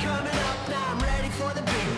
coming up now, I'm ready for the big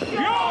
Yeah.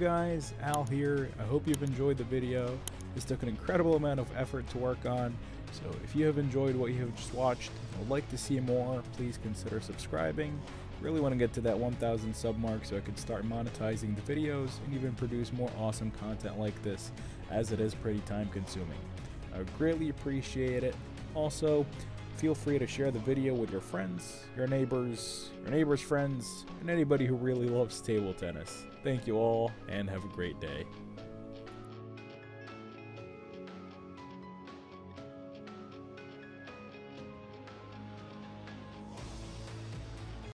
Guys, Al here. I hope you've enjoyed the video. This took an incredible amount of effort to work on, so if you have enjoyed what you have just watched and would like to see more, please consider subscribing. Really want to get to that 1000 sub mark so I can start monetizing the videos and even produce more awesome content like this, as it is pretty time consuming. I greatly appreciate it. Also, feel free to share the video with your friends, your neighbors, your neighbors' friends, and anybody who really loves table tennis. Thank you all, and have a great day.